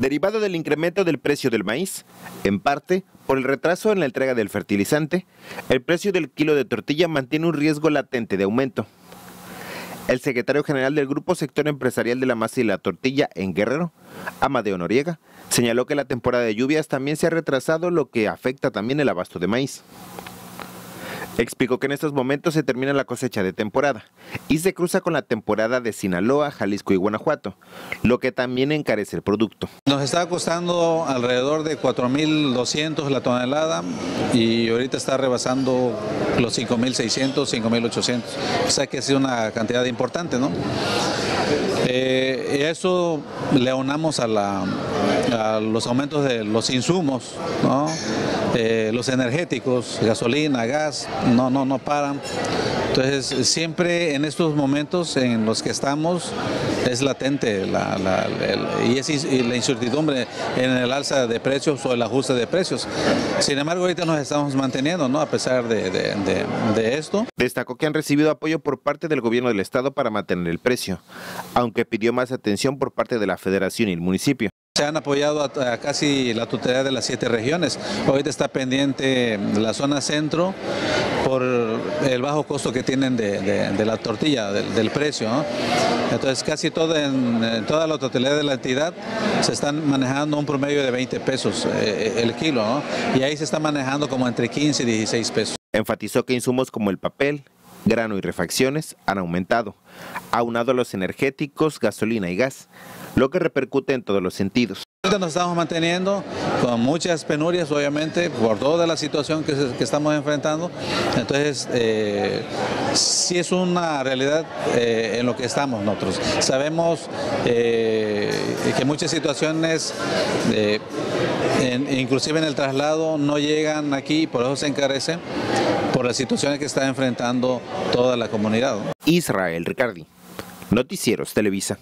derivado del incremento del precio del maíz, en parte por el retraso en la entrega del fertilizante, el precio del kilo de tortilla mantiene un riesgo latente de aumento. El secretario general del Grupo Sector Empresarial de la Masa y la Tortilla en Guerrero, Amadeo Noriega, señaló que la temporada de lluvias también se ha retrasado, lo que afecta también el abasto de maíz. Explicó que en estos momentos se termina la cosecha de temporada y se cruza con la temporada de Sinaloa, Jalisco y Guanajuato, lo que también encarece el producto. Nos está costando alrededor de 4.200 la tonelada y ahorita está rebasando los 5.600, 5.800. O sea que es una cantidad importante, ¿no? Eh, eso le unamos a, los aumentos de los insumos, eh, los energéticos, gasolina, gas, no, no, no paran. Entonces, siempre en estos momentos en los que estamos es latente la, y, es, la incertidumbre en el alza de precios o el ajuste de precios. Sin embargo, ahorita nos estamos manteniendo, ¿no? A pesar de, de esto. Destacó que han recibido apoyo por parte del gobierno del estado para mantener el precio, aunque pidió más atención por parte de la federación y el municipio. Se han apoyado a, casi la totalidad de las siete regiones. Ahorita está pendiente la zona centro por el bajo costo que tienen de, la tortilla, del, precio. Entonces casi todo en, toda la totalidad de la entidad se están manejando un promedio de 20 pesos eh, el kilo. Y ahí se está manejando como entre 15 y 16 pesos. Enfatizó que insumos como el papel, grano y refacciones han aumentado, aunado a los energéticos, gasolina y gas, lo que repercute en todos los sentidos. Nos estamos manteniendo con muchas penurias, obviamente, por toda la situación que, estamos enfrentando. Entonces, eh, sí es una realidad eh, en lo que estamos nosotros. Sabemos eh, que muchas situaciones, inclusive en el traslado, no llegan aquí, por eso se encarece, por las situaciones que está enfrentando toda la comunidad. Israel Ricardi, Noticieros Televisa.